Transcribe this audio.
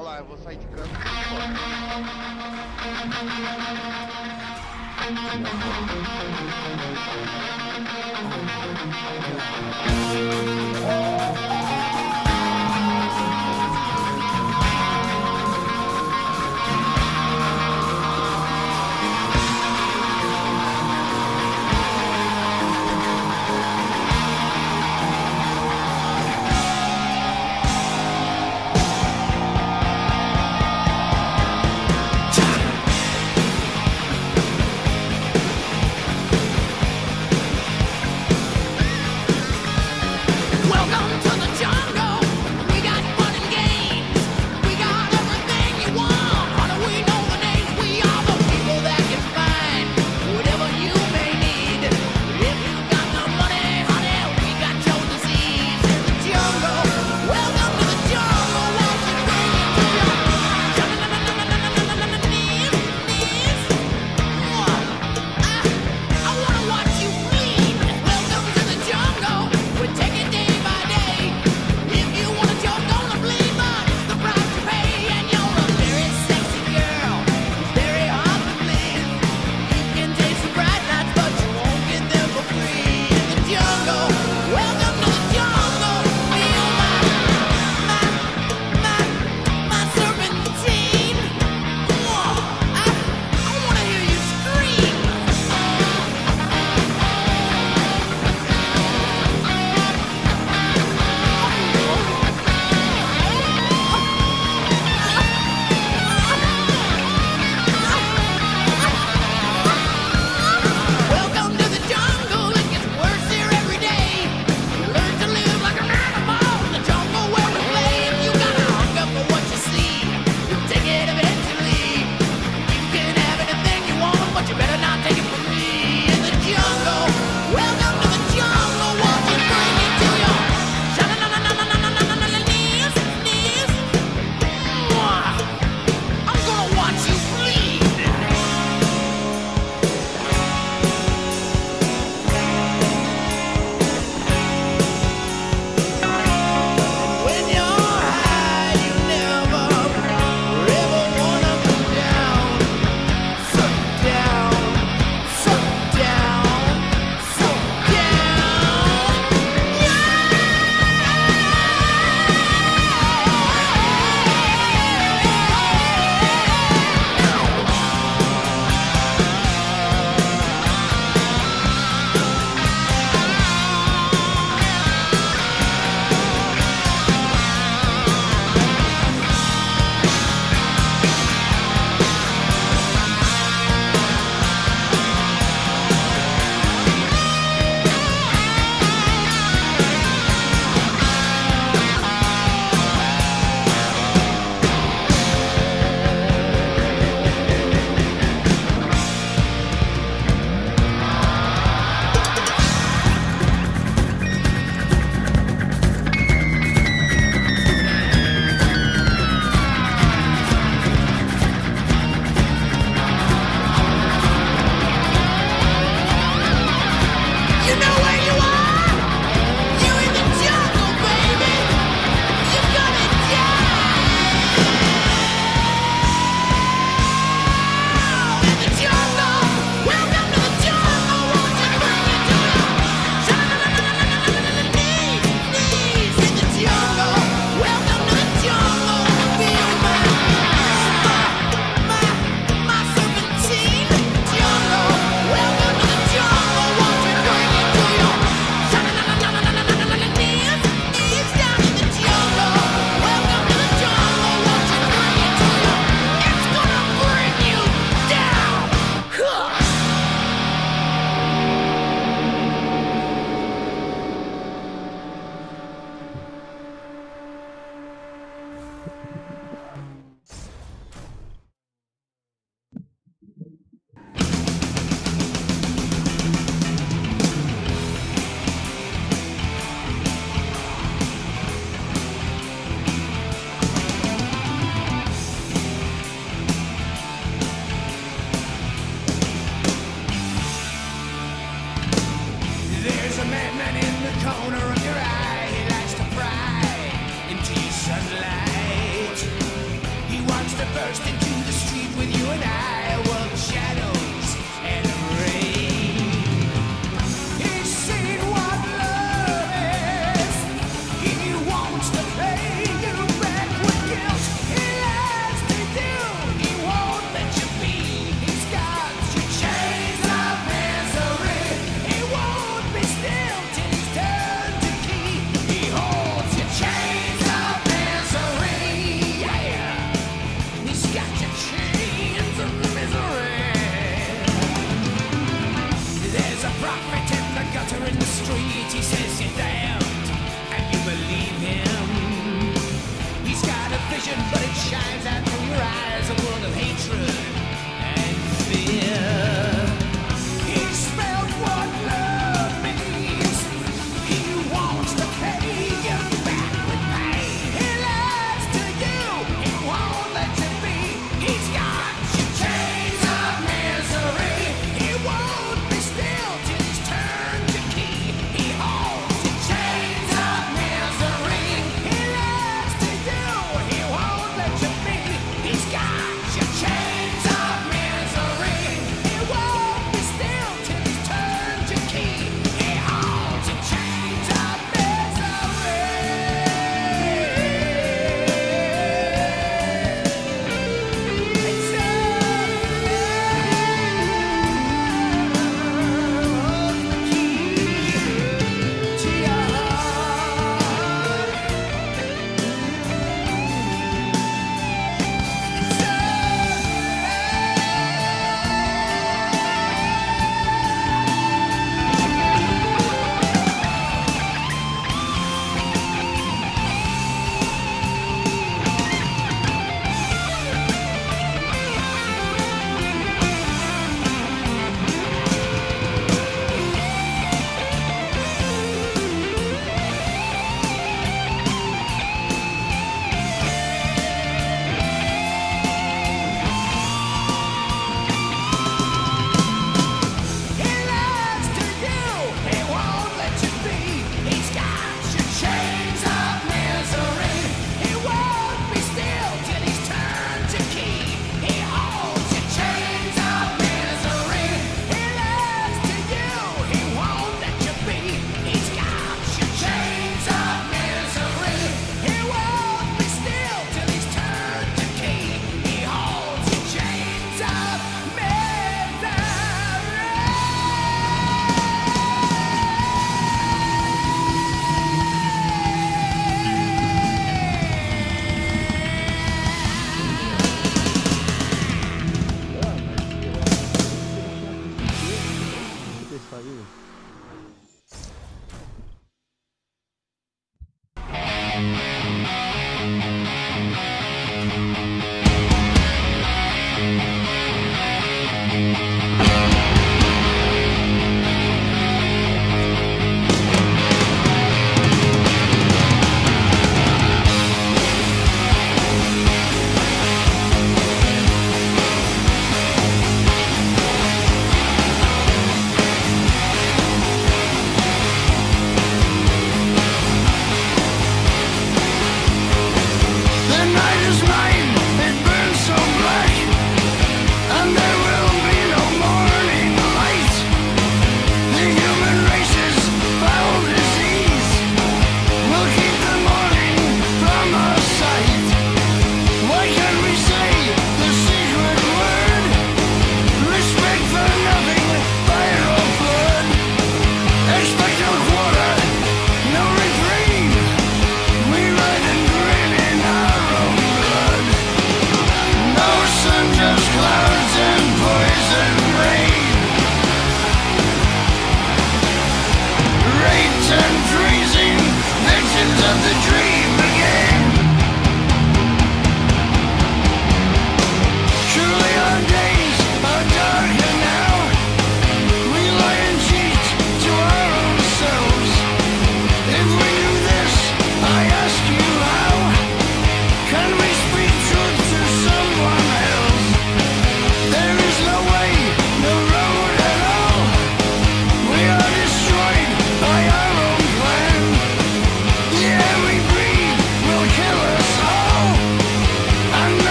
Olha lá, eu vou sair de canto. madman in the corner of your eye. He likes to pry into your sunlight. He wants to burst into the street with you and I. eyes a world of hatred.